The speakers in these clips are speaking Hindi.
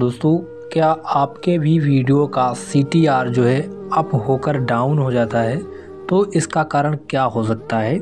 दोस्तों, क्या आपके भी वीडियो का सीटीआर जो है, अप होकर डाउन हो जाता है? तो इसका कारण क्या हो सकता है?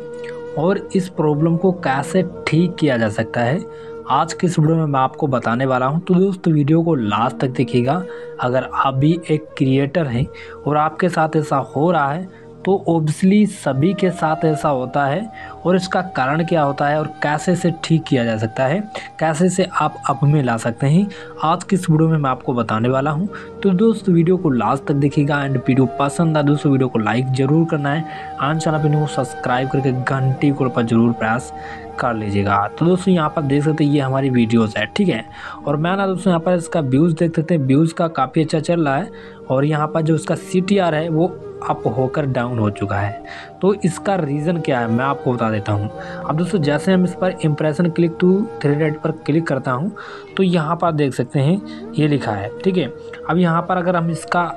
और इस प्रॉब्लम को कैसे ठीक किया जा सकता है? आज के इस वीडियो में मैं आपको बताने वाला हूँ। तो दोस्त, वीडियो को लास्ट तक देखिएगा। अगर आप भी एक क्रिएटर हैं और आपके साथ ऐसा हो रहा है तो ओब्वियसली सभी के साथ ऐसा होता है और इसका कारण क्या होता है और कैसे से ठीक किया जा सकता है, कैसे से आप अप में ला सकते हैं, आज की इस वीडियो में मैं आपको बताने वाला हूँ। तो दोस्त, वीडियो को लास्ट तक देखिएगा एंड वीडियो पसंद आ दोस्तों, वीडियो को लाइक ज़रूर करना है आन चैनल पर सब्सक्राइब करके घंटी को पर ज़रूर प्रयास कर लीजिएगा। तो दोस्तों, यहाँ पर देख सकते हैं, ये हमारी वीडियोस है, ठीक है? और मैं ना दोस्तों, यहाँ पर इसका व्यूज़ देख सकते हैं व्यूज़ का काफ़ी अच्छा चल रहा है और यहाँ पर जो इसका सी है, वो अप होकर डाउन हो चुका है। तो इसका रीज़न क्या है? मैं आपको बता देता हूँ। अब दोस्तों, जैसे हम इस पर impression click two three red पर क्लिक करता हूँ तो यहाँ पर देख सकते हैं, ये लिखा है, ठीक है? अब यहाँ पर अगर हम इसका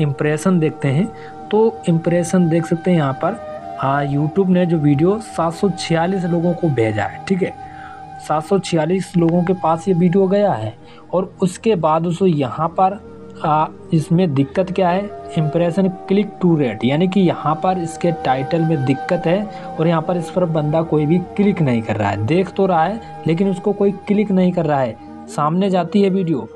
इम्प्रेशन देखते हैं तो इम्प्रेशन देख सकते हैं यहाँ पर हाँ यूट्यूब ने जो वीडियो सात सौ छियालीस लोगों को भेजा है, ठीक है? सात सौ छियालीस लोगों के पास ये वीडियो गया है, और उसके बाद उसको यहाँ पर आ, इसमें दिक्कत क्या है? इम्प्रेशन क्लिक टू रेट यानी कि यहाँ पर इसके टाइटल में दिक्कत है और यहाँ पर इस पर बंदा कोई भी क्लिक नहीं कर रहा है। देख तो रहा है लेकिन उसको कोई क्लिक नहीं कर रहा है। सामने जाती है वीडियो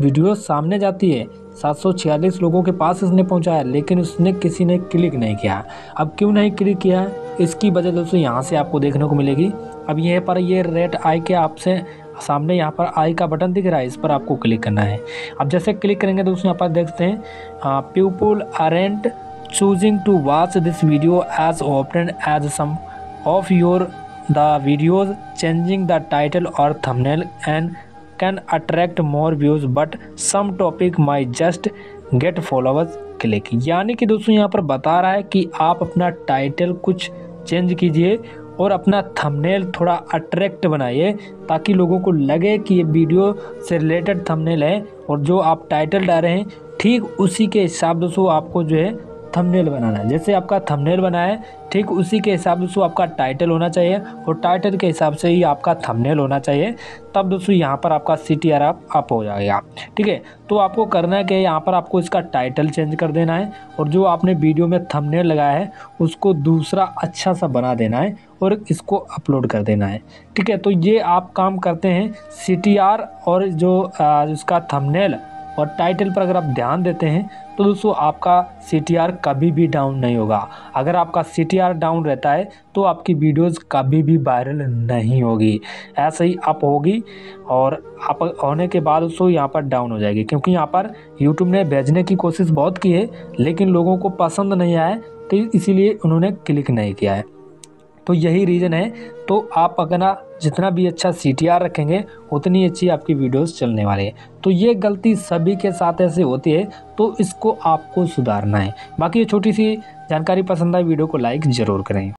वीडियो सामने जाती है। 746 लोगों के पास इसने पहुँचाया लेकिन उसने किसी ने क्लिक नहीं किया। अब क्यों नहीं क्लिक किया? इसकी वजह दोस्तों यहाँ से आपको देखने को मिलेगी। अब यहाँ पर ये रेट आई के आपसे? सामने यहाँ पर आई का बटन दिख रहा है, इस पर आपको क्लिक करना है। अब जैसे क्लिक करेंगे तो उसमें यहाँ पर देखते हैं people aren't choosing to watch this video as open as some of your the videos changing the title और thumbnail and can attract more views but some topic my just get followers click यानी कि दोस्तों, यहाँ पर बता रहा है कि आप अपना टाइटल कुछ चेंज कीजिए और अपना थंबनेल थोड़ा अट्रैक्ट बनाइए, ताकि लोगों को लगे कि ये वीडियो से रिलेटेड थंबनेल है। और जो आप टाइटल डाल रहे हैं, ठीक उसी के हिसाब से आपको जो है थंबनेल बनाना है। जैसे आपका थंबनेल बना है, ठीक उसी के हिसाब से आपका टाइटल होना चाहिए और टाइटल के हिसाब से ही आपका थंबनेल होना चाहिए। तब दोस्तों यहाँ पर आपका सी टी आर आप अप हो जाएगा। ठीक है तो आपको करना है कि यहाँ पर आपको इसका टाइटल चेंज कर देना है और जो आपने वीडियो में थंबनेल लगाया है, उसको दूसरा अच्छा सा बना देना है और इसको अपलोड कर देना है। ठीक है तो ये आप काम करते हैं सी टी आर और जो इसका थंबनेल और टाइटल पर अगर आप ध्यान देते हैं तो दोस्तों आपका सीटीआर कभी भी डाउन नहीं होगा। अगर आपका सीटीआर डाउन रहता है तो आपकी वीडियोस कभी भी वायरल नहीं होगी। ऐसे ही अप होगी और अप होने के बाद दोस्तों यहाँ पर डाउन हो जाएगी, क्योंकि यहाँ पर यूट्यूब ने भेजने की कोशिश बहुत की है, लेकिन लोगों को पसंद नहीं आया तो इसीलिए उन्होंने क्लिक नहीं किया है। तो यही रीज़न है। तो आप अगर जितना भी अच्छा सीटीआर रखेंगे, उतनी अच्छी आपकी वीडियोस चलने वाली है। तो ये गलती सभी के साथ ऐसे होती है तो इसको आपको सुधारना है। बाकी ये छोटी सी जानकारी पसंद आए वीडियो को लाइक ज़रूर करें।